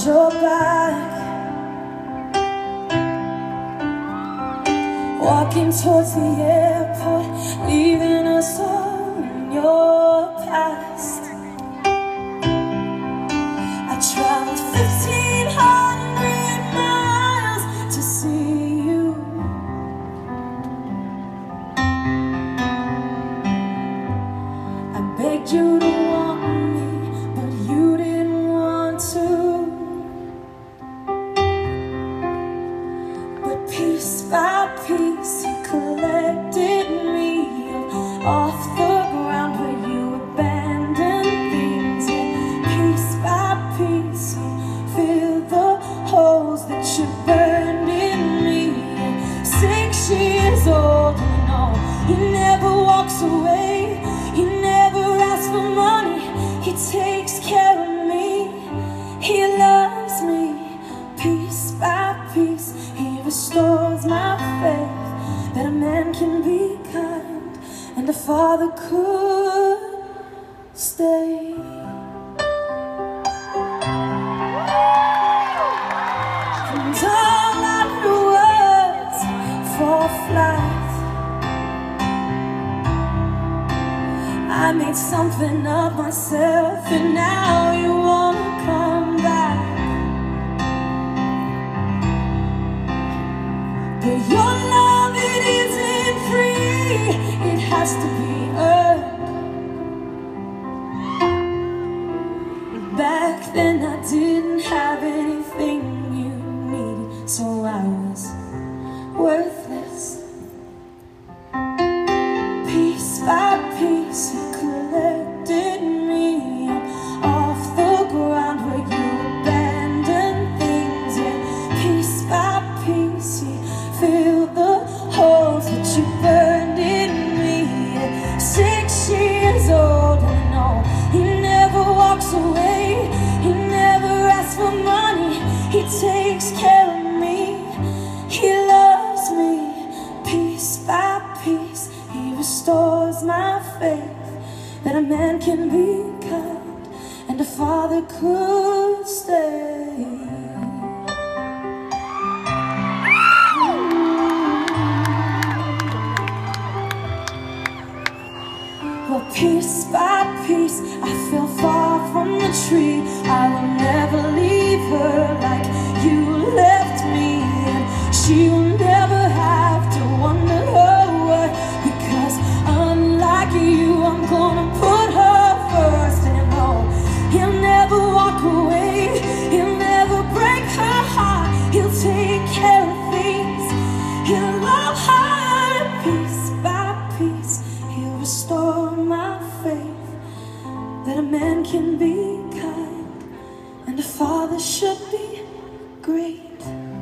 your back. Walking towards the airport, leaving us all in your past. By piece, you collected me off the ground where you abandoned things. Piece by piece, filled the holes that you burned in me. Six years old, and know he never walks away. He never asks for money. He takes care of a father could stay. And all I knew was for flight. I made something of myself, and now you wanna come has to be that a man can be kind and a father could stay. Well, piece by piece, I fell far from the tree. I that a man can be kind and a father should be great.